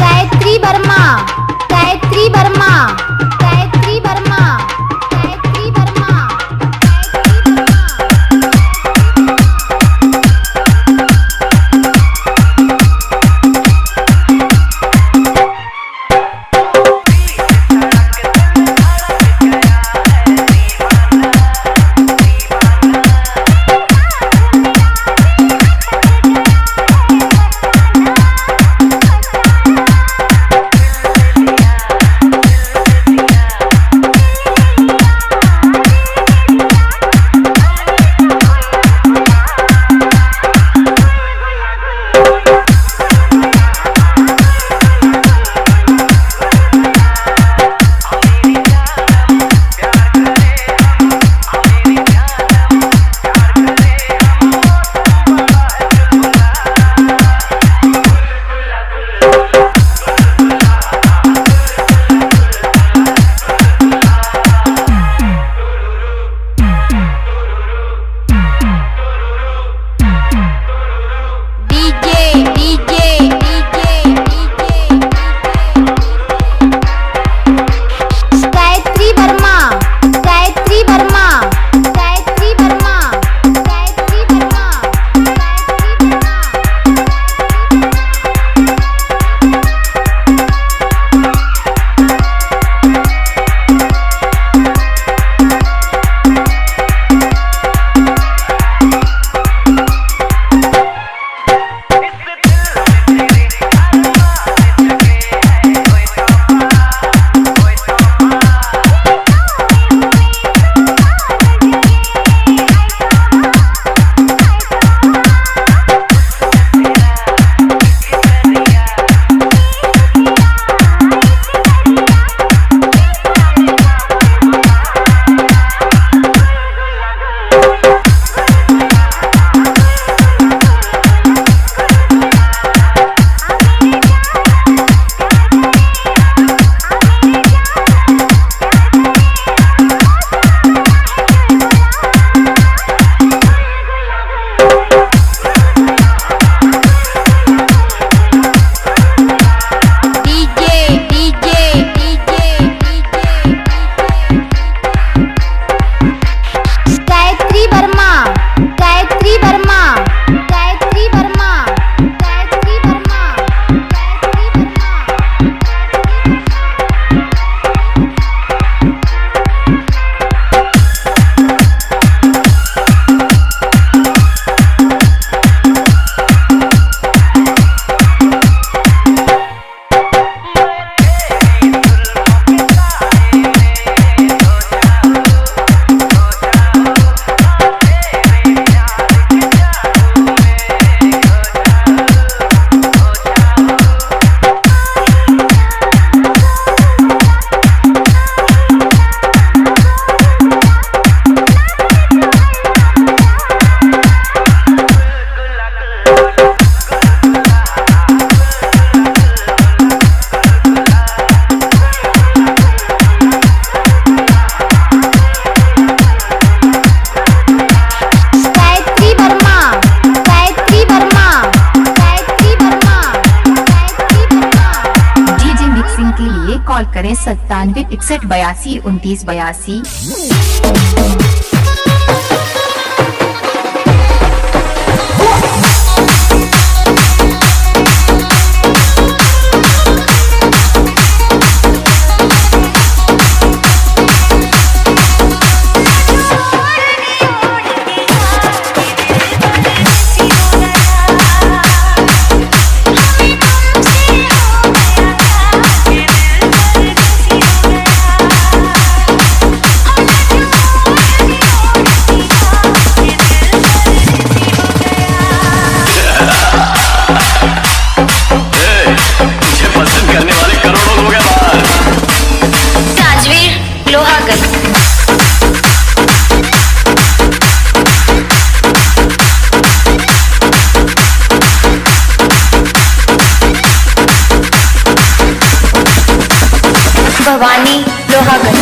गायत्री वर्मा गायत्री वर्मा। इकसठ बयासी उनतीस बयासी। Bhavani Lohagarh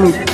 me.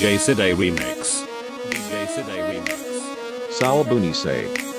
DJ Sade Remix. DJ Sade Remix. Saul Say.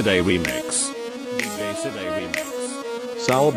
Sidey Remix. DJ Sidey Remix. Sal